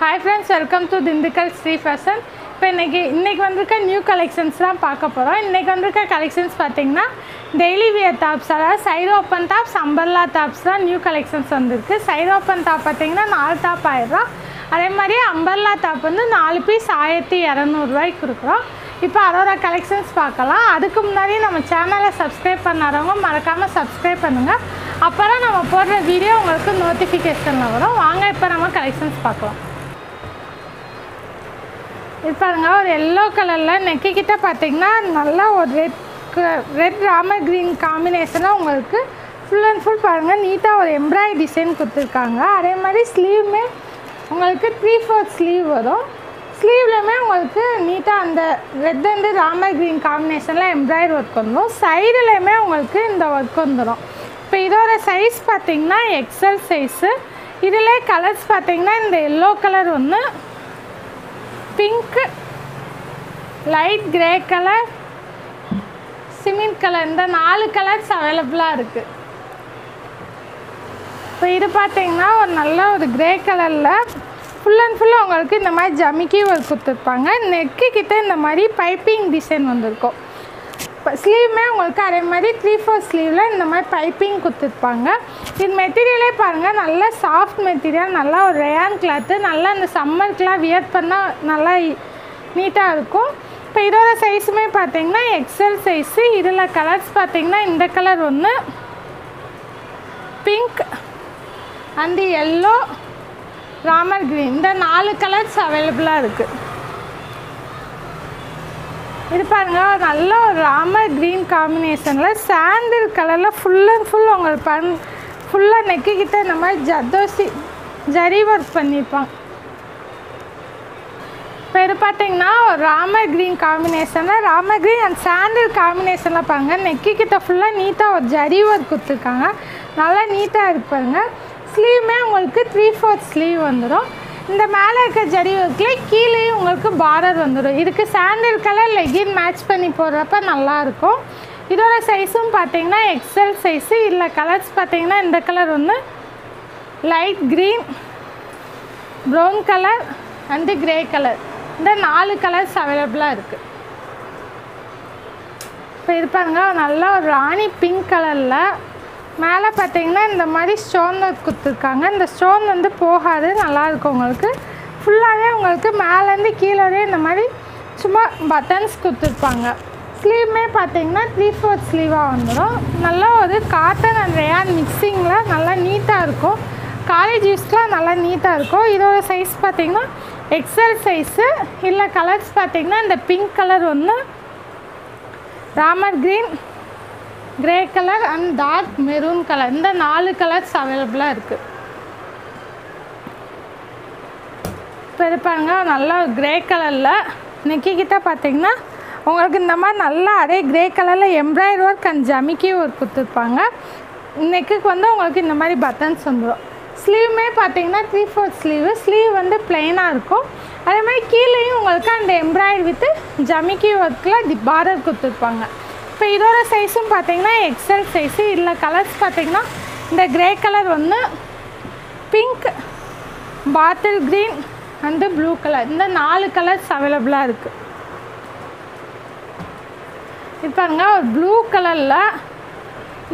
Hi friends welcome to Dindigul Shri fashion இப்போ இன்றைக்கி இன்றைக்கி வந்திருக்க நியூ கலெக்ஷன்ஸ் தான் பார்க்க போகிறோம் இன்றைக்கி வந்திருக்க கலெக்ஷன்ஸ் பார்த்தீங்கன்னா டெய்லி வியர் டாப்ஸ் அதாவது side open tops umbrella tops தான் நியூ கலெக்ஷன்ஸ் வந்திருக்கு. சைடு ஓப்பன் டாப் பார்த்தீங்கன்னா நாலு டாப் ஆயிரம் அதே மாதிரி அம்பர்லா டாப் வந்து நாலு பீஸ் ஆயிரத்தி இரநூறுவாய்க்கு கொடுக்குறோம். இப்போ அதோட கலெக்ஷன்ஸ் பார்க்கலாம். அதுக்கு முன்னாடி நம்ம சேனலை சப்ஸ்கிரைப் பண்ணாதவங்க மறக்காமல் சப்ஸ்கிரைப் பண்ணுங்கள் அப்போ தான் நம்ம போடுற வீடியோ உங்களுக்கு நோட்டிஃபிகேஷனில் வரும். வாங்க இப்போ நம்ம கலெக்ஷன்ஸ் பார்க்கலாம். இது பாருங்க ஒரு எல்லோ கலரில் நெக்கு கிட்ட பார்த்தீங்கன்னா நல்லா ஒரு ரெட் ரெட் ராமர் க்ரீன் காம்பினேஷனாக உங்களுக்கு ஃபுல் அண்ட் ஃபுல் பாருங்கள் நீட்டாக ஒரு எம்ப்ராய்டரி டிசைன் கொடுத்துருக்காங்க. அதே மாதிரி ஸ்லீவுமே உங்களுக்கு த்ரீ ஃபோர்த் ஸ்லீவ் வரும். ஸ்லீவ்லையுமே உங்களுக்கு நீட்டாக அந்த ரெட் அண்டு ராமர் க்ரீன் காம்பினேஷனில் எம்ப்ராய்டரி ஒர்க் வந்துடும் சைடுலையுமே உங்களுக்கு இந்த ஒர்க் வந்துடும் இப்போ இதோட சைஸ் பார்த்திங்கன்னா எக்ஸல் சைஸு இதிலே கலர்ஸ் பார்த்தீங்கன்னா இந்த எல்லோ கலர் ஒன்று pink light grey colour cement colour இந்த நாலு கலர்ஸ் அவைலபிளாக இருக்குது இப்போ இது பார்த்தீங்கன்னா ஒரு நல்ல ஒரு கிரே கலரில் ஃபுல் அண்ட் ஃபுல்லாக உங்களுக்கு இந்த மாதிரி ஜமிக்கி ஒரு கொடுத்துருப்பாங்க. நெக்கு கிட்டே இந்த மாதிரி பைப்பிங் டிசைன் வந்திருக்கும். ஸ்லீவுமே உங்களுக்கு அதே மாதிரி த்ரீ ஃபோர் ஸ்லீவில் இந்த மாதிரி பைப்பிங் கொடுத்துருப்பாங்க. இது மெட்டீரியலே பாருங்கள் நல்ல சாஃப்ட் மெட்டீரியல் நல்லா ஒரு ரேயான் கிளாத்து நல்லா இந்த சம்மருக்குலாம் வியர் பண்ணால் நல்லா நீட்டாக இருக்கும். இப்போ இதோட சைஸுமே பார்த்தீங்கன்னா எக்ஸல் சைஸு இதில் கலர்ஸ் பார்த்தீங்கன்னா இந்த கலர் ஒன்று pink and yellow Ramar green இந்த நாலு கலர்ஸ் அவைலபிளாக இருக்குது இது பாருங்கள் நல்ல ஒரு ராமர் க்ரீன் காம்பினேஷனில் சாண்டில் கலரில் ஃபுல் அண்ட் ஃபுல் உங்களுக்கு பண் ஃபுல்லாக நெக்கிக்கிட்ட இந்த மாதிரி ஜர்தோசி ஜரி ஒர்க் பண்ணியிருப்பாங்க இப்போ இது பார்த்தீங்கன்னா ஒரு ராமர் க்ரீன் காம்பினேஷனில் ராமர் க்ரீன் அண்ட் சாண்டில் காம்பினேஷனில் பாருங்கள் நெக்கிக்கிட்ட ஃபுல்லாக நீட்டாக ஒரு ஜரி ஒர்க் கொடுத்துருக்காங்க. நல்லா நீட்டாக இருப்பாருங்க ஸ்லீவுமே உங்களுக்கு த்ரீ ஃபோர்த் ஸ்லீவ் வந்துடும் இந்த மேலே இருக்க ஜரி ஒர்க்கில் கீழே உங்களுக்கு பார்டர் வந்துடும் இதுக்கு சாண்டில் கலர் லெகின் மேட்ச் பண்ணி போடுறப்ப நல்லாயிருக்கும். இதோட சைஸும் பார்த்தீங்கன்னா எக்ஸல் சைஸு இல்லை கலர்ஸ் பார்த்தீங்கன்னா இந்த கலர் ஒன்று light green brown colour and grey colour இந்த நாலு கலர்ஸ் அவைலபிளாக இருக்குது இப்போ இருப்பாங்க நல்லா ஒரு ராணி பிங்க் கலரில் மேலே பார்த்தீங்கன்னா இந்த மாதிரி ஸ்டோன் ஒர்க் கொடுத்துருக்காங்க. இந்த ஸ்டோன் வந்து போகாது நல்லாயிருக்கும் உங்களுக்கு. ஃபுல்லாகவே உங்களுக்கு மேலேருந்து கீழே இந்த மாதிரி சும்மா பட்டன்ஸ் கொடுத்துருப்பாங்க. ஸ்லீவுமே பார்த்தீங்கன்னா த்ரீ ஃபோர்த் ஸ்லீவாக வந்துடும். நல்லா ஒரு காட்டன் அண்ட் ரேயான் மிக்சிங்கில் நல்லா நீட்டாக இருக்கும். காலேஜ் யூஸ்க்குலாம் நல்லா நீட்டாக இருக்கும். இதோட சைஸ் பார்த்தீங்கன்னா எக்ஸல் சைஸு இல்லை கலர்ஸ் பார்த்தீங்கன்னா இந்த பிங்க் கலர் ஒன்று Ramar green grey colour and dark maroon colour இந்த நாலு கலர்ஸ் அவைலபிளாக இருக்குது இப்போ பாருங்க நல்லா கிரே கலரில் நெக்கி கிட்ட பார்த்தீங்கன்னா உங்களுக்கு இந்த மாதிரி நல்லா அதே கிரே கலரில் எம்ப்ராய்டரி ஒர்க் அண்ட் ஜமிக்கி ஒர்க் கொடுத்துருப்பாங்க. நெக்குக்கு வந்து உங்களுக்கு இந்த மாதிரி பட்டன்ஸ் வந்துடும் ஸ்லீவுமே பார்த்தீங்கன்னா த்ரீ ஃபோர்த் ஸ்லீவு ஸ்லீவ் வந்து பிளெயினாக இருக்கும். அதே மாதிரி கீழேயும் உங்களுக்கு அந்த எம்ப்ராய்டரி வித்து ஜமிக்கி ஒர்க்கில் தி பார்டர் கொடுத்துருப்பாங்க. இப்போ இதோட சைஸும் பார்த்தீங்கன்னா எக்ஸல் சைஸு இல்லை. கலர்ஸ் பார்த்தீங்கன்னா இந்த க்ரே கலர் ஒன்று pink bottle green and blue colour இந்த நாலு கலர்ஸ் அவைலபிளாக இருக்குது இது பாருங்க ஒரு ப்ளூ கலரில்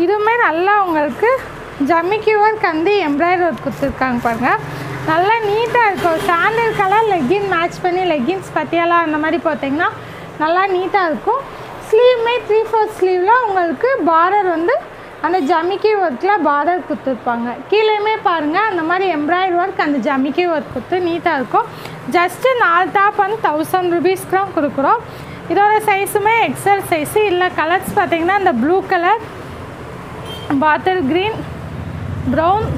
இதுவுமே நல்லா உங்களுக்கு ஜமிக்கி ஒர்க் வந்து எம்ப்ராய்டரி ஒர்க் கொடுத்துருக்காங்க பாருங்கள் நல்லா நீட்டாக இருக்கும் சாண்டல் கலர் லெக்கின் மேட்ச் பண்ணி லெக்கின்ஸ் பட்டியாலா அந்த மாதிரி பார்த்தீங்கன்னா நல்லா நீட்டாக இருக்கும். ஸ்லீவுமே த்ரீ ஃபோர் ஸ்லீவில் உங்களுக்கு பார்டர் வந்து அந்த ஜமிக்கி ஒர்க்கில் பார்டர் கொடுத்துருப்பாங்க. கீழேயுமே பாருங்கள் அந்த மாதிரி எம்ப்ராய்டரி ஒர்க் அந்த ஜமிக்கி ஒர்க் கொடுத்து நீட்டாக இருக்கும். ஜஸ்ட்டு நாலு டாப் வந்து தௌசண்ட் ருபீஸ்க்கு தான் கொடுக்குறோம். இதோட சைஸுமே எக்ஸல் சைஸு இல்லை கலர்ஸ் பார்த்தீங்கன்னா இந்த blue colour bottle green brown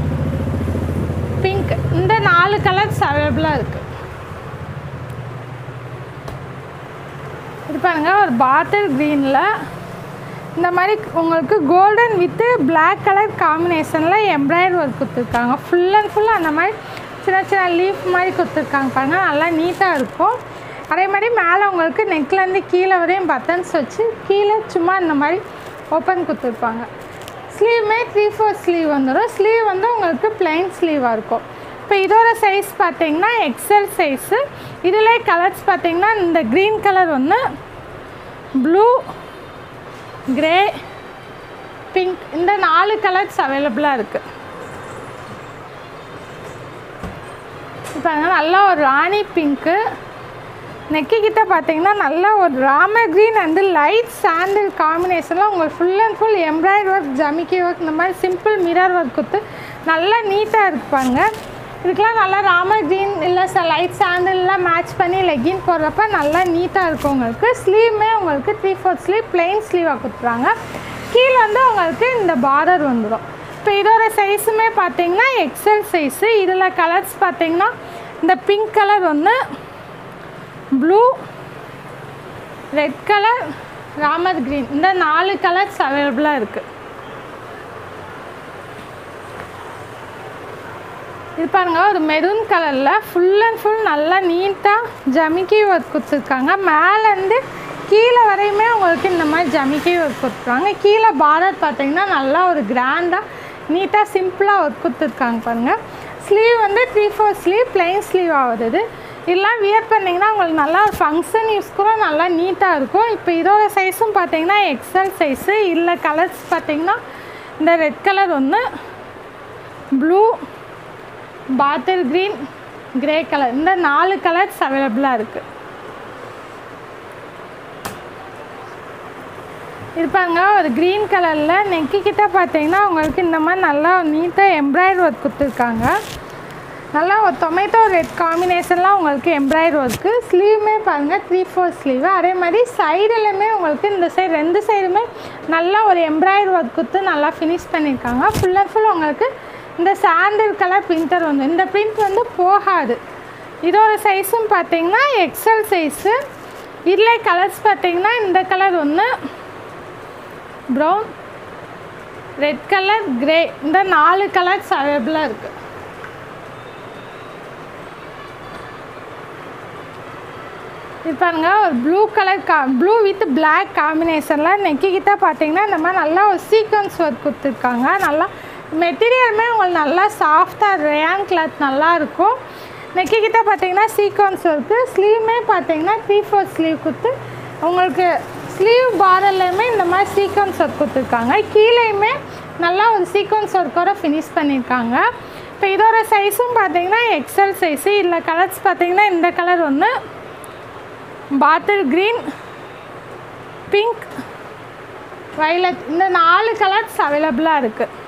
pink இந்த நாலு கலர்ஸ் அவைலபிளாக இருக்குது இது பாருங்கள் ஒரு பாட்டில் க்ரீனில் இந்த மாதிரி உங்களுக்கு கோல்டன் வித்து பிளாக் கலர் காம்பினேஷனில் எம்ப்ராய்டரி ஒர்க் கொடுத்துருக்காங்க. ஃபுல் அண்ட் ஃபுல் அந்த மாதிரி சின்ன சின்ன லீஃப் மாதிரி கொடுத்துருக்காங்க பாருங்கள் நல்லா நீட்டாக இருக்கும். அதே மாதிரி மேலே உங்களுக்கு நெக்லேருந்து கீழே வரையும் பட்டன்ஸ் வச்சு கீழே சும்மா இந்த மாதிரி ஓப்பன் கொடுத்துருப்பாங்க. ஸ்லீவுமே த்ரீ ஃபோர் ஸ்லீவ் வந்துடும் ஸ்லீவ் வந்து உங்களுக்கு பிளைன் ஸ்லீவாக இருக்கும். இப்போ இதோட சைஸ் பார்த்தீங்கன்னா எக்ஸல் சைஸு இதில் கலர்ஸ் பார்த்தீங்கன்னா இந்த க்ரீன் கலர் ஒன்று ப்ளூ கிரே பிங்க் இந்த நாலு கலர்ஸ் அவைலபிளாக இருக்குது இப்போ நல்லா ஒரு ராணி பிங்க்கு நெக்கி கிட்ட பார்த்தீங்கன்னா நல்லா ஒரு Rama green and light sandal காம்பினேஷனில் உங்களுக்கு full and full embroidery work ஜமிக்கி work இந்த மாதிரி சிம்பிள் மிரர் ஒர்க் கொடுத்து நல்லா நீட்டாக இருப்பாங்க. இதுக்கெலாம் நல்லா ராமர் க்ரீன் இல்லை ச லைட் சாண்டில்லாம் மேட்ச் பண்ணி லெக்கின் போடுறப்ப நல்லா நீட்டாக இருக்கும் உங்களுக்கு. ஸ்லீவுமே உங்களுக்கு த்ரீ ஃபோர்த் ஸ்லீவ் பிளெயின் ஸ்லீவாக கொடுத்துறாங்க கீழே வந்து உங்களுக்கு இந்த பார்டர் வந்துடும் இப்போ இதோட சைஸுமே பார்த்தீங்கன்னா எக்ஸல் சைஸு இதில் கலர்ஸ் பார்த்தீங்கன்னா இந்த பிங்க் கலர் ஒன்று blue red colour Ramar green இந்த நாலு கலர்ஸ் அவைலபிளாக இருக்குது இது பாருங்க ஒரு மெரூன் கலரில் ஃபுல் அண்ட் ஃபுல் நல்லா நீட்டாக ஜமிக்கி ஒர்க் கொடுத்துருக்காங்க. மேலேருந்து கீழே வரையுமே உங்களுக்கு இந்த மாதிரி ஜமிக்கி ஒர்க் கொடுத்துருக்காங்க. கீழே பார்டர் பார்த்தீங்கன்னா நல்லா ஒரு கிராண்டாக நீட்டாக சிம்பிளாக ஒர்க் கொடுத்துருக்காங்க பாருங்கள் ஸ்லீவ் வந்து three four sleeve plain sleeve ஆகுது இதெல்லாம் வியர் பண்ணிங்கன்னா உங்களுக்கு நல்லா ஃபங்க்ஷன் யூஸ் கூட நல்லா நீட்டாக இருக்கும். இப்போ இதோட சைஸும் பார்த்தீங்கன்னா எக்ஸல் சைஸு இல்லை கலர்ஸ் பார்த்தீங்கன்னா இந்த ரெட் கலர் ஒன்று blue bottle green grey colour இந்த நாலு கலர்ஸ் அவைலபிளாக இருக்குது இருப்பாங்க ஒரு க்ரீன் கலரில் நெக்கி கிட்ட பார்த்தீங்கன்னா உங்களுக்கு இந்த மாதிரி நல்லா நீட்டாக எம்ப்ராய்டர் ஒர்க் கொடுத்துருக்காங்க. நல்லா ஒரு டொமேட்டோ ரெட் காம்பினேஷன்லாம் உங்களுக்கு எம்ப்ராய்டர் ஒர்க்கு ஸ்லீவுமே பாருங்கள் த்ரீ ஃபோர் ஸ்லீவு அதே மாதிரி சைடுலையுமே உங்களுக்கு இந்த சைடு ரெண்டு சைடுமே நல்லா ஒரு எம்ப்ராய்டர் ஒர்க் கொடுத்து நல்லா ஃபினிஷ் பண்ணியிருக்காங்க ஃபுல் அண்ட் ஃபுல் உங்களுக்கு இந்த சாண்டில் கலர் பிரிண்டர் வந்து இந்த பிரிண்ட் வந்து போகாது. இதோட சைஸும் பார்த்தீங்கன்னா எக்ஸல் சைஸு இதில் கலர்ஸ் பார்த்தீங்கன்னா இந்த கலர் ஒன்று ப்ரௌன் ரெட் கலர் கிரே இந்த நாலு கலர்ஸ் அவைலபிளாக இருக்குது இது பாருங்க ஒரு ப்ளூ கலர் கா ப்ளூ வித் பிளாக் காம்பினேஷனில் நெக்கிக்கிட்ட பார்த்தீங்கன்னா இந்த மாதிரி நல்லா ஒரு சீக்வன்ஸ் ஒர்க் கொடுத்துருக்காங்க. நல்லா மெட்டீரியலுமே உங்களுக்கு நல்லா சாஃப்டாக ரேன் கிளாத் நல்லாயிருக்கும் நெக்கிக்கிட்ட நெக்கி கிட்ட பார்த்தீங்கன்னா சீக்வன்ஸ் ஒர்க்கு ஸ்லீவுமே பார்த்தீங்கன்னா த்ரீ ஃபோர் ஸ்லீவ் கொடுத்து உங்களுக்கு ஸ்லீவ் பார்டர்லையுமே இந்த மாதிரி சீக்வன்ஸ் ஒர்க் கொடுத்துருக்காங்க கீழேயுமே நல்லா ஒரு சீக்வன்ஸ் ஒர்க்கோட ஃபினிஷ் பண்ணியிருக்காங்க இப்போ இதோட சைஸும் பார்த்தீங்கன்னா எக்ஸல் சைஸு இல்லை கலர்ஸ் பார்த்தீங்கன்னா இந்த கலர் ஒன்று பாட்டில் க்ரீன் பிங்க் வைலட் இந்த நாலு கலர்ஸ் அவைலபிளாக இருக்குது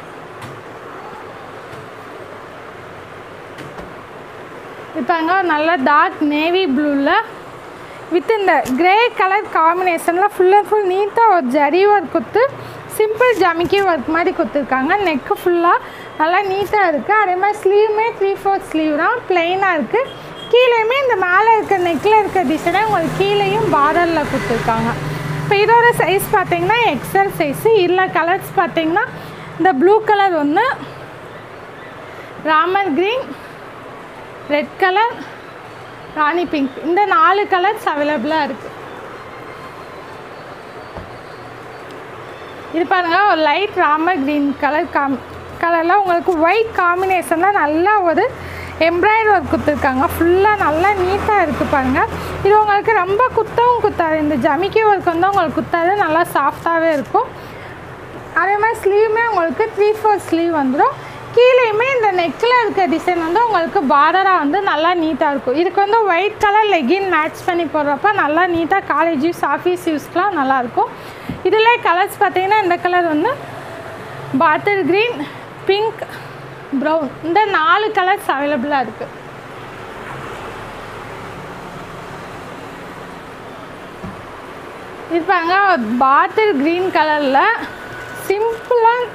இப்போங்க நல்ல டார்க் நேவி ப்ளூவில் வித் இந்த கிரே கலர் காம்பினேஷனில் ஃபுல் அண்ட் ஃபுல் நீட்டாக ஒரு ஜரி ஒர்க் கொடுத்து சிம்பிள் ஜமிக்கி ஒர்க் மாதிரி கொடுத்துருக்காங்க நெக்கு ஃபுல்லாக நல்லா நீட்டாக இருக்குது அதே மாதிரி ஸ்லீவுமே த்ரீ ஃபோர்த் ஸ்லீவ் தான். ப்ளெயினாக இருக்குது கீழேயுமே இந்த மேலே இருக்க நெக்கில் இருக்க டிசைனை உங்களுக்கு கீழேயும் பார்டரில் கொடுத்துருக்காங்க இப்போ இதோட சைஸ் பார்த்தீங்கன்னா எக்ஸல் சைஸு இல்லை கலர்ஸ் பார்த்தீங்கன்னா இந்த ப்ளூ கலர் ஒன்று Ramar green red colour Rani pink இந்த நாலு கலர்ஸ் அவைலபிளாக இருக்குது இது பாருங்கள் ஒரு லைட் ராமர் க்ரீன் கலர் காம் கலரில் உங்களுக்கு ஒயிட் காம்பினேஷனில் நல்லா ஒரு எம்ப்ராய்டர் ஒர்க் கொடுத்துருக்காங்க. ஃபுல்லாக நல்லா நீட்டாக இருக்குது பாருங்கள் இது உங்களுக்கு ரொம்ப குத்தவும் குத்தாது. இந்த ஜமிக்கி ஒர்க் வந்து உங்களுக்கு குத்தாது. நல்லா சாஃப்டாகவே இருக்கும். அதே மாதிரி ஸ்லீவுமே உங்களுக்கு த்ரீ ஃபோர் ஸ்லீவ் வந்துடும் கீழேயுமே இந்த நெக்கில் இருக்க டிசைன் வந்து உங்களுக்கு பார்டராக வந்து நல்லா நீட்டாக இருக்கும். இதுக்கு வந்து ஒயிட் கலர் லெகின் மேட்ச் பண்ணி போடுறப்ப நல்லா நீட்டாக காலேஜ் யூஸ் ஆஃபீஸ் யூஸ்க்கெலாம் நல்லாயிருக்கும் இதில் கலர்ஸ் பார்த்தீங்கன்னா இந்த கலர் வந்து பாட்டில் க்ரீன் பிங்க் ப்ரௌன் இந்த நாலு கலர்ஸ் அவைலபிளாக இருக்குது இருப்பாங்க பாட்டில் க்ரீன் கலரில் சிம்பிளாக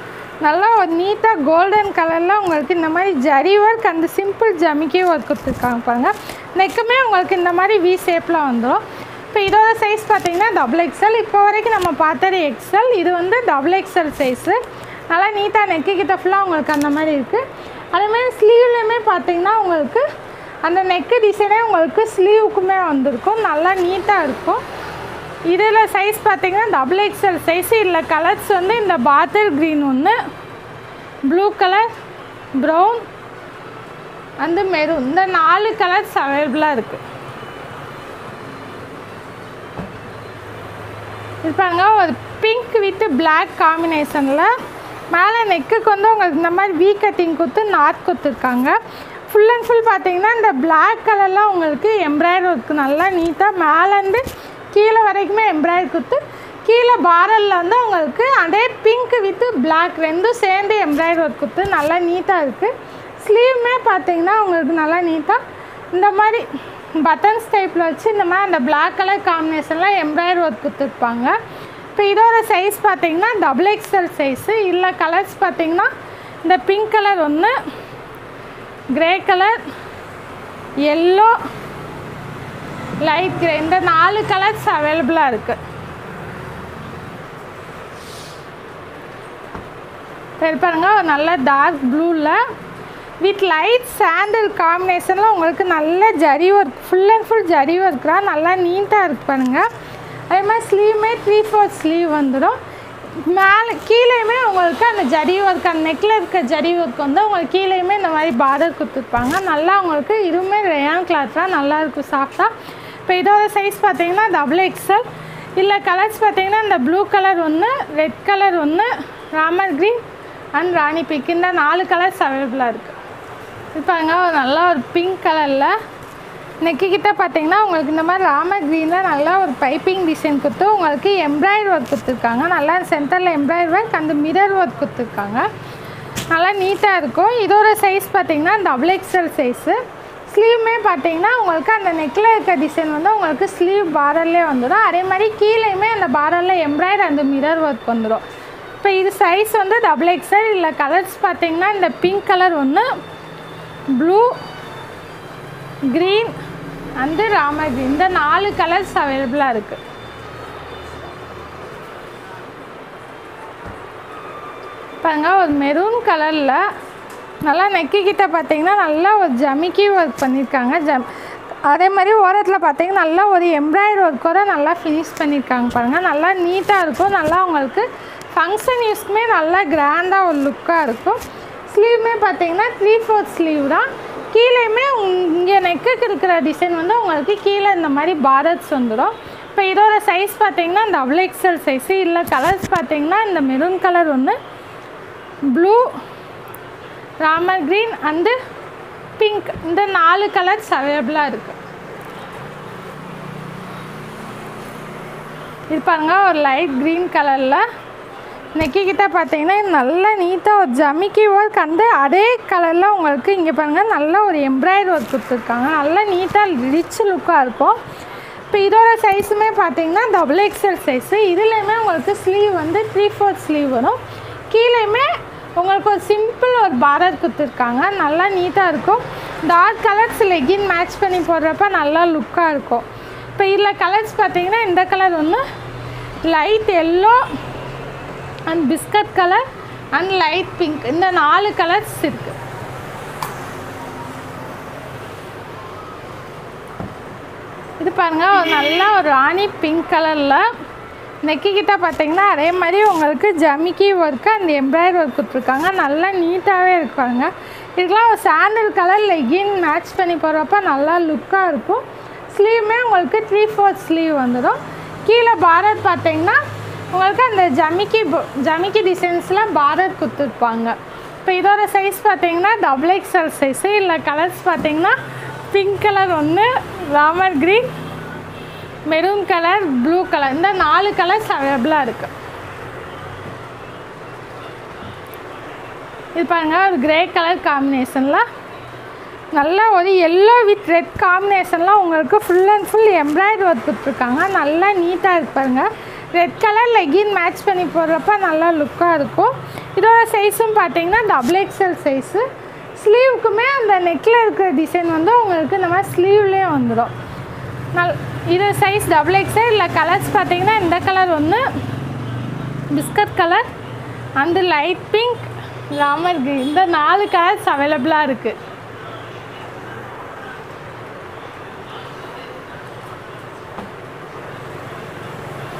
நல்லா ஒரு நீட்டாக கோல்டன் கலரில் உங்களுக்கு இந்த மாதிரி ஜரி ஒர்க் அந்த சிம்பிள் ஜமிக்கே ஒர்க் கொடுத்துருக்காங்க பாருங்கள் நெக்குமே உங்களுக்கு இந்த மாதிரி வி ஷேப்பில் வந்துடும் இப்போ இதோட சைஸ் பார்த்தீங்கன்னா டபுள் எக்ஸல் இப்போ வரைக்கும் நம்ம பார்த்தது எக்ஸல் இது வந்து டபுள் எக்ஸல் சைஸு நல்லா நீட்டாக நெக்கு கிட்ட ஃபுல்லாக உங்களுக்கு அந்த மாதிரி இருக்குது அதேமாதிரி ஸ்லீவ்லேயுமே பார்த்தீங்கன்னா உங்களுக்கு அந்த நெக்கு டிசைனே உங்களுக்கு ஸ்லீவுக்குமே வந்திருக்கும். நல்லா நீட்டாக இருக்கும். இதில் சைஸ் பார்த்தீங்கன்னா டபுள் எக்ஸல் சைஸ் இல்லை. கலர்ஸ் வந்து இந்த பாட்டில் க்ரீன் ஒன்று ப்ளூ கலர் ப்ரௌன் அந்த மெரூன் இந்த நாலு கலர்ஸ் அவைலபிளாக இருக்குது இது பாருங்க ஒரு பிங்க் வித் பிளாக் காம்பினேஷனில் மேலே நெக்குக்கு வந்து உங்களுக்கு இந்த மாதிரி வீ கட்டிங் கொடுத்து நாட் கொடுத்துருக்காங்க. ஃபுல் அண்ட் ஃபுல் பார்த்தீங்கன்னா இந்த பிளாக் கலர்லாம் உங்களுக்கு எம்ப்ராய்டர் ஒர்க் நல்லா நீட்டாக மேலேருந்து கீழே வரைக்குமே எம்ப்ராய்டரி கொடுத்து கீழே பாரலில் வந்து உங்களுக்கு அதே பிங்க் வித்து பிளாக் ரெண்டும் சேர்ந்து எம்ப்ராய்டரி ஒர்க் கொடுத்து நல்லா நீட்டாக இருக்குது ஸ்லீவுமே பார்த்தீங்கன்னா உங்களுக்கு நல்லா நீட்டாக இந்த மாதிரி பட்டன்ஸ் டைப்பில் வச்சு இந்த மாதிரி அந்த பிளாக் கலர் காம்பினேஷனில் எம்ப்ராய்டரி ஒர்க் கொடுத்துருப்பாங்க இப்போ இதோட சைஸ் பார்த்தீங்கன்னா டபுள் எக்ஸ்எல் சைஸு இல்லை கலர்ஸ் பார்த்தீங்கன்னா இந்த பிங்க் கலர் ஒன்று grey colour yellow light grey இந்த நாலு கலர்ஸ் அவைலபிளாக இருக்குது சரி பாருங்க ஒரு நல்ல டார்க் ப்ளூவில் வித் லைட் சாண்டில் காம்பினேஷனில் உங்களுக்கு நல்ல zari work full and full zari ஒர்க்ரா நல்லா நீட்டாக இருக்கு பாருங்க அதே மாதிரி ஸ்லீவுமே த்ரீ ஃபோர் ஸ்லீவ் வந்துடும் மேலே கீழேயுமே உங்களுக்கு அந்த ஜரி ஒர்க் அந்த நெக்கில் இருக்க ஜரி ஒர்க் வந்து உங்களுக்கு கீழேயுமே இந்த மாதிரி பார்டர் கொடுத்துருப்பாங்க. நல்லா உங்களுக்கு இதுவுமே ரேயான் கிளாத்லாம் நல்லாயிருக்கும் நல்லா இருக்கும் சாஃப்டாக இப்போ இதோட சைஸ் பார்த்தீங்கன்னா டபுள் எக்ஸல் இல்லை கலர்ஸ் பார்த்தீங்கன்னா இந்த ப்ளூ கலர் ஒன்று ரெட் கலர் ஒன்று Ramar green and Rani pink இந்த நாலு கலர்ஸ் அவைலபிளாக இருக்குது இப்போ அங்கே ஒரு நல்லா ஒரு பிங்க் கலரில் நெக்கிக்கிட்ட கிட்ட பார்த்தீங்கன்னா உங்களுக்கு இந்த மாதிரி ராமர் க்ரீனில் நல்லா ஒரு பைப்பிங் டிசைன் கொடுத்து உங்களுக்கு எம்ப்ராய்டர் ஒர்க் கொடுத்துருக்காங்க. நல்லா சென்டரில் எம்ப்ராய்டர் ஒர்க் அந்த மிரர் ஒர்க் கொடுத்துருக்காங்க. நல்லா நீட்டாக இருக்கும். இதோட சைஸ் பார்த்தீங்கன்னா டபுள் எக்ஸ்எல் சைஸு ஸ்லீவ்மே பார்த்தீங்கன்னா உங்களுக்கு அந்த நெக்கில் இருக்க டிசைன் வந்து உங்களுக்கு ஸ்லீவ் பார்டர்லேயே வந்துடும். அதே மாதிரி கீழேயுமே அந்த பார்டரில் எம்ப்ராய்டர் அந்த மிரர் ஒர்க் வந்துடும். இப்போ இது சைஸ் வந்து டபுள் எக்ஸல் இல்லை கலர்ஸ் பார்த்தீங்கன்னா இந்த பிங்க் கலர் ஒன்று ப்ளூ க்ரீன் அண்டு ராமர் இந்த நாலு கலர்ஸ் அவைலபிளாக இருக்குது பாருங்க ஒரு மெரூன் கலரில் நல்லா நெக்கிக்கிட்ட பார்த்தீங்கன்னா நல்லா ஒரு ஜமிக்கி ஒர்க் பண்ணியிருக்காங்க ஜம் அதே மாதிரி ஓரத்தில் பார்த்தீங்கன்னா நல்லா ஒரு எம்ப்ராய்டரி ஒர்க்கோட நல்லா ஃபினிஷ் பண்ணியிருக்காங்க பாருங்கள் நல்லா நீட்டாக இருக்கும். நல்லா உங்களுக்கு ஃபங்க்ஷன் யூஸ்க்குமே நல்லா கிராண்டாக ஒரு லுக்காக இருக்கும். ஸ்லீவுமே பார்த்தீங்கன்னா த்ரீ ஃபோர்த் ஸ்லீவ் தான். கீழேயுமே இங்கே நெக்குக்கு இருக்கிற டிசைன் வந்து உங்களுக்கு கீழே இந்த மாதிரி பாரத்ஸ் வந்துடும். இப்போ இதோட சைஸ் பார்த்தீங்கன்னா டபுள் எக்ஸல் சைஸு இல்லை கலர்ஸ் பார்த்தீங்கன்னா இந்த மெரூன் கலர் ஒன்று blue Ramar green and pink இந்த நாலு கலர்ஸ் அவைலபிளாக இருக்குது இது பாருங்க ஒரு லைட் க்ரீன் கலரில் நெக்கி கிட்ட பார்த்தீங்கன்னா நல்லா நீட்டாக ஒரு ஜமிக்கி ஒர்க் அந்த அதே கலரில் உங்களுக்கு இங்கே பாருங்கள் நல்லா ஒரு எம்ப்ராய்டரி ஒர்க் கொடுத்துருக்காங்க. நல்லா நீட்டாக ரிச் லுக்காக இருக்கும். இப்போ இதோட சைஸுமே பார்த்தீங்கன்னா டபுள் எக்ஸல் சைஸு இதுலேயுமே உங்களுக்கு ஸ்லீவ் வந்து த்ரீ ஃபோர்த் ஸ்லீவ் வரும். கீழேயுமே உங்களுக்கு ஒரு சிம்பிள் ஒரு பார்டர் கொடுத்துருக்காங்க. நல்லா நீட்டாக இருக்கும். டார்க் கலர்ஸ் லெகின் மேட்ச் பண்ணி போடுறப்ப நல்லா லுக்காக இருக்கும். இப்போ இதில் கலர்ஸ் பார்த்தீங்கன்னா இந்த கலர் ஒன்று light yellow and biscuit colour and light pink இந்த நாலு கலர்ஸ் இருக்குது இது பாருங்கள் ஒரு நல்லா ஒரு ராணி பிங்க் கலரில் நெக்கிக்கிட்ட பார்த்தீங்கன்னா அதே மாதிரி உங்களுக்கு ஜமிக்கி ஒர்க்கு அந்த எம்ப்ராய்டரி ஒர்க் கொடுத்துருக்காங்க. நல்லா நீட்டாகவே இருக்காங்க. இதுக்கெலாம் சாண்டில் கலர் லெகின் மேட்ச் பண்ணி போகிறப்ப நல்லா லுக்காக இருக்கும். ஸ்லீவுமே உங்களுக்கு த்ரீ ஃபோர்த் ஸ்லீவ் வந்துடும். கீழே பார்டர் பார்த்தீங்கன்னா உங்களுக்கு அந்த ஜமிக்கி ஜமிக்கி டிசைன்ஸ்லாம் பார்டர் கொடுத்துருப்பாங்க. இப்போ இதோட சைஸ் பார்த்தீங்கன்னா டபுள் எக்ஸ்எல் சைஸு இல்லை கலர்ஸ் பார்த்தீங்கன்னா பிங்க் கலர் ஒன்று Ramar green maroon colour blue colour. இந்த நாலு கலர்ஸ் அவைலபிளாக இருக்குது இது பாருங்க ஒரு கிரே கலர் காம்பினேஷனில் நல்ல ஒரு எல்லோ வித் ரெட் காம்பினேஷன்லாம் உங்களுக்கு full and full embroidery work கொடுத்துருக்காங்க. நல்லா நீட்டாக இருப்பாருங்க ரெட் கலர் லெகின் மேட்ச் பண்ணி போடுறப்ப நல்லா லுக்காக இருக்கும். இதோட சைஸும் பார்த்தீங்கன்னா டபுள் எக்ஸ்எல் சைஸு ஸ்லீவுக்குமே அந்த நெக்கில் இருக்கிற டிசைன் வந்து உங்களுக்கு இந்த மாதிரி ஸ்லீவ்லேயே வந்துடும் நல் இது சைஸ் டபுள் எக்ஸே இல்லை கலர்ஸ் பார்த்தீங்கன்னா இந்த கலர் ஒன்று பிஸ்கட் கலர் அந்த லைட் பிங்க் லெமன் கிரீன் இந்த நாலு கலர்ஸ் அவைலபிளாக இருக்குது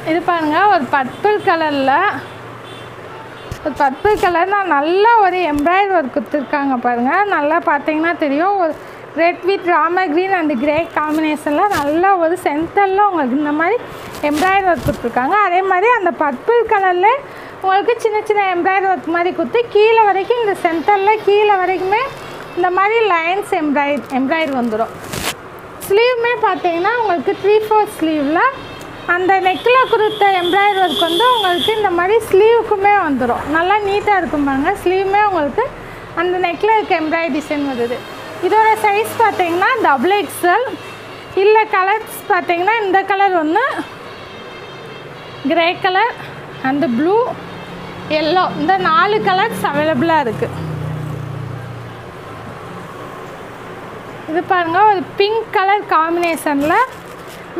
இது பாருங்க ஒரு பர்பிள் கலரில் ஒரு பர்பிள் கலர் நல்லா ஒரு எம்ப்ராய்டரி ஒர்க் கொடுத்துருக்காங்க பாருங்கள் நல்லா பார்த்தீங்கன்னா தெரியும். ஒரு red with Ramar green and grey காம்பினேஷனில் நல்லா ஒரு சென்டரில் உங்களுக்கு இந்த மாதிரி எம்ப்ராய்டர் ஒர்க் கொடுத்துருக்காங்க. அதே மாதிரி அந்த பர்பிள் கலரில் உங்களுக்கு சின்ன சின்ன எம்ப்ராய்டர் ஒர்க் மாதிரி கொடுத்து கீழே வரைக்கும் இந்த சென்டரில் கீழே வரைக்குமே இந்த மாதிரி லைன்ஸ் எம்ப்ராய்ட் எம்ப்ராய்டர் வந்துடும் ஸ்லீவுமே பார்த்தீங்கன்னா உங்களுக்கு த்ரீ ஃபோர் ஸ்லீவில் அந்த நெக்கில் கொடுத்த எம்ப்ராய்டர் ஒர்க் வந்து உங்களுக்கு இந்த மாதிரி ஸ்லீவுக்குமே வந்துடும் நல்லா நீட்டாக இருக்கும் பாருங்கள் ஸ்லீவுமே உங்களுக்கு அந்த நெக்கில் இருக்க எம்ப்ராய்டரி டிசைன் வருது. இதோட சைஸ் பார்த்தீங்கன்னா டபுள் எக்ஸல் இல்லை கலர்ஸ் பார்த்தீங்கன்னா இந்த கலர் ஒன்று grey colour and blue yellow இந்த நாலு கலர்ஸ் அவைலபிளாக இருக்குது இது பாருங்கள் ஒரு பிங்க் கலர் காம்பினேஷனில்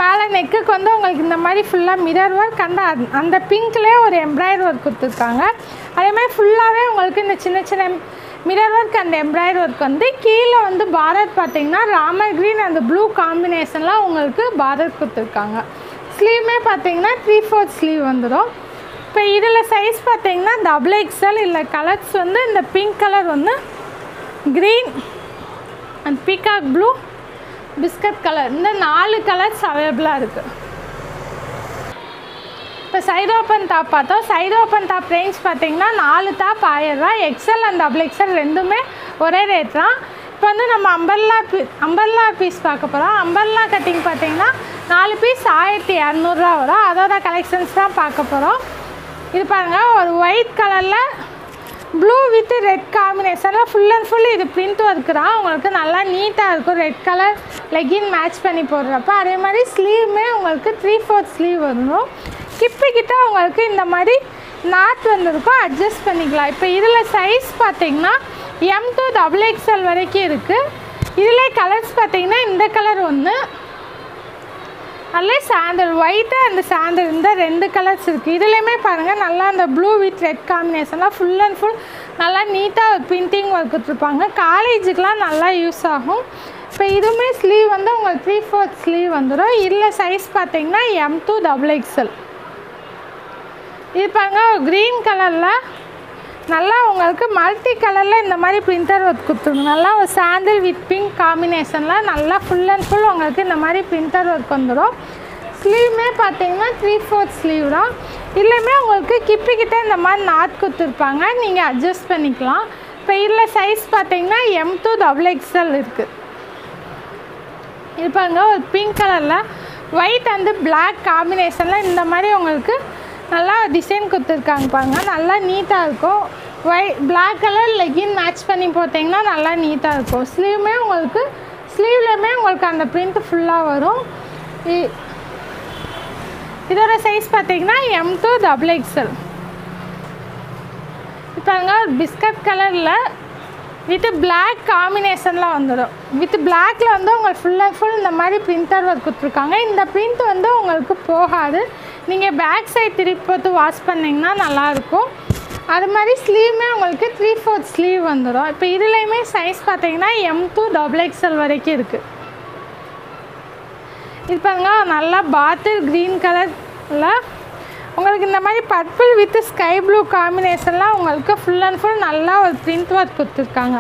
மேலே நெக்குக்கு வந்து உங்களுக்கு இந்த மாதிரி ஃபுல்லாக மிரர் ஒர்க் அந்த அந்த பிங்க்லேயே ஒரு எம்ப்ராய்டரி ஒர்க் கொடுத்துருக்காங்க. அதே மாதிரி ஃபுல்லாகவே உங்களுக்கு இந்த சின்ன சின்ன mirror work and embroider work வந்து கீழே வந்து பாரத் பார்த்தீங்கன்னா ராமர் க்ரீன் அந்த ப்ளூ காம்பினேஷன்லாம் உங்களுக்கு பாரத் கொடுத்துருக்காங்க. ஸ்லீவ்மே பார்த்தீங்கன்னா த்ரீ ஃபோர்த் ஸ்லீவ் வந்துடும் இப்போ இதில் சைஸ் பார்த்தீங்கன்னா டபுள் எக்ஸல் இல்லை கலர்ஸ் வந்து இந்த பிங்க் கலர் வந்து green and peacock blue biscuit colour இந்த நாலு கலர்ஸ் அவைலபிளாக இருக்குது இப்போ சைடு ஓப்பன் டாப் பார்த்தோம். சைடு ஓப்பன் டாப் ரேஞ்ச் பார்த்தீங்கன்னா நாலு டாப் ஆயிரரூவா எக்ஸல் அண்ட் டபுள் எக்ஸல் ரெண்டுமே ஒரே ரேட் தான். இப்போ வந்து நம்ம அம்பர்லா பீ அம்பர்லா பீஸ் பார்க்க போகிறோம் அம்பர்லா கட்டிங் பார்த்தீங்கன்னா நாலு பீஸ் ஆயிரத்தி இரநூறுவா வரும். அதோட கலெக்ஷன்ஸ் தான் பார்க்க போகிறோம் இது பாருங்கள் ஒரு ஒயிட் கலரில் ப்ளூ வித் ரெட் காம்பினேஷனில் ஃபுல் அண்ட் ஃபுல் இது பிரிண்ட் ஒர்க்கு தான் உங்களுக்கு நல்லா நீட்டாக இருக்கும். ரெட் கலர் லெகின் மேட்ச் பண்ணி போடுறப்ப. அதே மாதிரி ஸ்லீவுமே உங்களுக்கு த்ரீ ஃபோர்த் ஸ்லீவ் வரும் கிப்பிக்கிட்ட கிட்ட உங்களுக்கு இந்த மாதிரி நாட் வந்திருக்கும் அட்ஜஸ்ட் பண்ணிக்கலாம். இப்போ இதில் சைஸ் பார்த்தீங்கன்னா எம் டூ டபுள் எக்ஸ்எல் வரைக்கும் இருக்குது இதில் கலர்ஸ் பார்த்தீங்கன்னா இந்த கலர் ஒன்று நல்ல சாண்டல் ஒயிட்டு அந்த சாண்டல் இந்த ரெண்டு கலர்ஸ் இருக்குது இதுலேயுமே பாருங்கள் நல்லா அந்த ப்ளூ வித் ரெட் காம்பினேஷன்லாம் ஃபுல் அண்ட் ஃபுல் நல்லா நீட்டாக பிரிண்டிங் ஒர்க் கொடுத்துருப்பாங்க. காலேஜுக்கெலாம் நல்லா யூஸ் ஆகும். இப்போ இதுவுமே ஸ்லீவ் வந்து உங்களுக்கு த்ரீ ஃபோர்த் ஸ்லீவ் வந்துடும் இதில் சைஸ் பார்த்தீங்கன்னா எம் டூ டபுள் எக்ஸ்எல் இது பாருங்க க்ரீன் கலரில் நல்லா உங்களுக்கு மல்டி கலரில் இந்த மாதிரி பிரிண்டர் ஒர்க் கொடுத்துருங்க. நல்லா ஒரு சாண்டில் வித் பிங்க் காம்பினேஷனில் நல்லா ஃபுல் அண்ட் ஃபுல் உங்களுக்கு இந்த மாதிரி பிரிண்டர் ஒர்க் வந்துடும் ஸ்லீவுமே பார்த்தீங்கன்னா த்ரீ ஃபோர்த் ஸ்லீவ் தான். இதுலேயுமே உங்களுக்கு கிப்பிக்கிட்ட இந்த மாதிரி நாட் கொடுத்துருப்பாங்க. நீங்கள் அட்ஜஸ்ட் பண்ணிக்கலாம். இப்போ இதில் சைஸ் பார்த்தீங்கன்னா எம் டூ டபுள் எக்ஸ்எல் இருக்குது இருப்பாங்க ஒரு பிங்க் கலரில் ஒயிட் அண்டு பிளாக் காம்பினேஷனில் இந்த மாதிரி உங்களுக்கு நல்லா டிசைன் கொடுத்துருக்காங்க பாருங்க. நல்லா நீட்டாக இருக்கும். White black colour legging match பண்ணி போட்டிங்கன்னா நல்லா நீட்டாக இருக்கும். ஸ்லீவுமே உங்களுக்கு ஸ்லீவ்லேயுமே உங்களுக்கு அந்த பிரிண்ட் ஃபுல்லாக வரும். இ- இதோட சைஸ் பார்த்தீங்கன்னா எம் டூ டபுள் எக்ஸ்எல் பாருங்க பிஸ்கட் கலரில் வித் பிளாக் காம்பினேஷனில் வந்துடும். வித் பிளாக்ல வந்து உங்களுக்கு ஃபுல் அண்ட் ஃபுல் இந்த மாதிரி பிரிண்டர் ஒர்க் கொடுத்துருக்காங்க. இந்த பிரிண்ட் வந்து உங்களுக்கு போகாது. நீங்கள் பேக் சைட் திருப்பி போட்டு வாஷ் பண்ணிங்கன்னா நல்லாயிருக்கும். அது மாதிரி ஸ்லீவுமே உங்களுக்கு த்ரீ ஃபோர்த் ஸ்லீவ் வந்துடும் இப்போ இதுலேயுமே சைஸ் பார்த்தீங்கன்னா எம் டூ டபுள் எக்ஸ்எல் வரைக்கும் இருக்குது இது பாருங்க நல்லா பாட்டில் க்ரீன் கலரில் உங்களுக்கு இந்த மாதிரி பர்பிள் வித் ஸ்கை ப்ளூ காம்பினேஷன்லாம் உங்களுக்கு ஃபுல் அண்ட் ஃபுல் நல்லா ஒரு பிரிண்ட் ஒர்க் கொடுத்துருக்காங்க.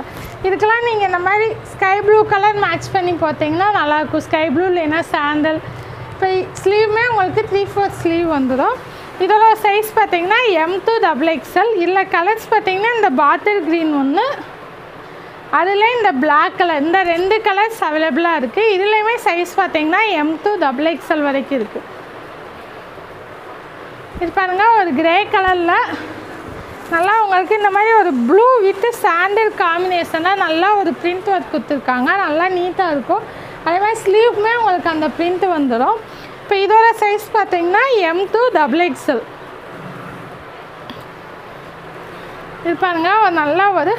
இதுக்கெல்லாம் நீங்கள் இந்த மாதிரி ஸ்கை ப்ளூ கலர் மேட்ச் பண்ணி பார்த்தீங்கன்னா நல்லாயிருக்கும். ஸ்கை ப்ளூ இல்லைன்னா சாண்டல் இப்போ ஸ்லீவுமே உங்களுக்கு த்ரீ ஃபோர் ஸ்லீவ் வந்துடும் இதோட சைஸ் பார்த்தீங்கன்னா எம் டூ டபுள் எக்ஸ்எல் இல்லை கலர்ஸ் பார்த்தீங்கன்னா இந்த பாட்டில் க்ரீன் ஒன்று அதில் இந்த பிளாக் கலர் இந்த ரெண்டு கலர்ஸ் அவைலபிளாக இருக்குது இதுலேயுமே சைஸ் பார்த்தீங்கன்னா எம் டூ டபுள் எக்ஸ்எல் வரைக்கும் இருக்குது இது பாருங்கள் ஒரு கிரே கலரில் நல்லா உங்களுக்கு இந்த மாதிரி ஒரு ப்ளூ வித் சாண்டில் காம்பினேஷனாக நல்லா ஒரு பிரிண்ட் ஒர்க் கொடுத்துருக்காங்க. நல்லா நீட்டாக இருக்கும். அதே மாதிரி ஸ்லீவ்மே உங்களுக்கு அந்த பிரிண்ட் வந்துடும் இப்போ இதோட சைஸ் பார்த்தீங்கன்னா எம் டூ டபுள் எக்ஸ்எல் இது பாருங்கள் ஒரு நல்லா ஒரு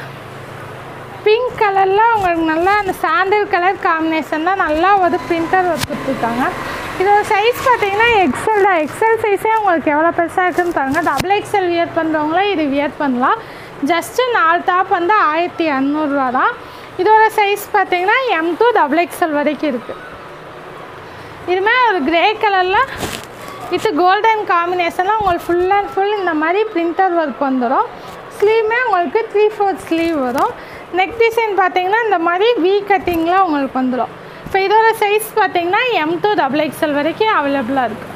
பிங்க் கலரில் உங்களுக்கு நல்லா அந்த சாண்டில் கலர் காம்பினேஷன் தான் நல்லா ஒரு பிரிண்டர் ஒர்க் கொடுத்துருக்காங்க இதோட சைஸ் பார்த்தீங்கன்னா எக்ஸல் தான். எக்ஸல் சைஸே உங்களுக்கு எவ்வளோ பெருசாக இருக்குன்னு பாருங்கள் டபுள் எக்ஸல் வியர் பண்ணுறவங்களே இது வியர் பண்ணலாம். ஜஸ்ட்டு நாலு டாப் வந்து ஆயிரத்தி இரநூறுவா தான் இதோட சைஸ் பார்த்தீங்கன்னா எம் டூ டபுள் எக்ஸல் வரைக்கும் இருக்குது இதுமே ஒரு கிரே கலரில் வித் கோல்டன் காம்பினேஷனில் உங்களுக்கு ஃபுல் அண்ட் ஃபுல் இந்த மாதிரி பிரிண்டர் ஒர்க் வந்துடும் ஸ்லீவுமே உங்களுக்கு த்ரீ ஃபோர்த் ஸ்லீவ் வரும். நெக் டிசைன் பார்த்தீங்கன்னா இந்த மாதிரி வி கட்டிங்கில் உங்களுக்கு வந்துடும் இப்போ இதோட சைஸ் பார்த்தீங்கன்னா எம் டூ டபுள் எக்ஸ்எல் வரைக்கும் அவைலபிளாக இருக்குது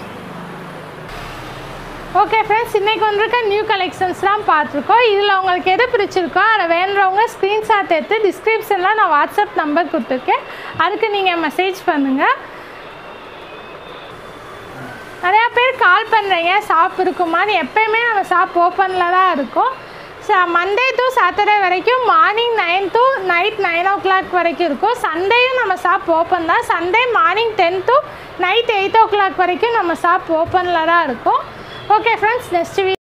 ஓகே ஃப்ரெண்ட்ஸ் இன்றைக்கி வந்திருக்க நியூ கலெக்ஷன்ஸ்லாம் பார்த்துருக்கோம். இதில் உங்களுக்கு எது பிடிச்சிருக்கோ அதை வேணுறவங்க ஸ்க்ரீன்ஷாட் எடுத்து டிஸ்கிரிப்ஷனில் நான் வாட்ஸ்அப் நம்பர் கொடுத்துருக்கேன். அதுக்கு நீங்கள் மெசேஜ் பண்ணுங்கள் நிறையா பேர் கால் பண்ணுறீங்க ஷாப் இருக்குமான்னு எப்போயுமே நம்ம ஷாப் ஓப்பனில் தான் இருக்கும். ச மண்டே டு சாட்டர்டே வரைக்கும் morning nine to night nine o'clock வரைக்கும் இருக்கும். சண்டேயும் நம்ம ஷாப் ஓப்பன் தான். Sunday morning ten to night eight o'clock வரைக்கும் நம்ம ஷாப் ஓப்பனில் தான் இருக்கும். Okay friends next week